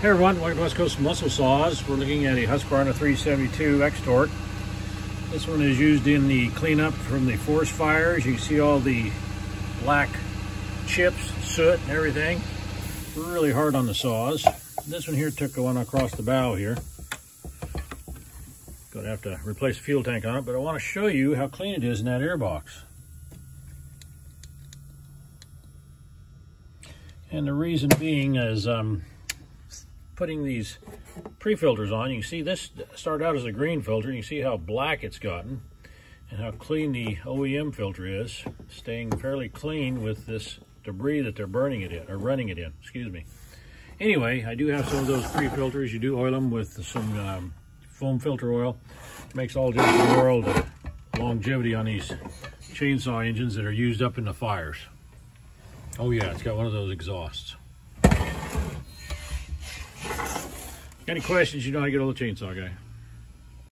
Hey everyone, welcome to West Coast Muscle Saws. We're looking at a Husqvarna 372 X-Torque. This one is used in the cleanup from the forest fires. You see all the black chips, soot, and everything. Really hard on the saws. This one here took one across the bow here. Gonna have to replace the fuel tank on it, but I want to show you how clean it is in that airbox. And the reason being is um, putting these pre-filters on, you can see this started out as a green filter. And you see how black it's gotten and how clean the OEM filter is, staying fairly clean with this debris that they're burning it in, or running it in, excuse me. Anyway, I do have some of those pre-filters. You do oil them with some um, foam filter oil. It makes all the difference in the world of longevity on these chainsaw engines that are used up in the fires. Oh yeah, it's got one of those exhausts. Any questions, you know how to get a little chainsaw guy.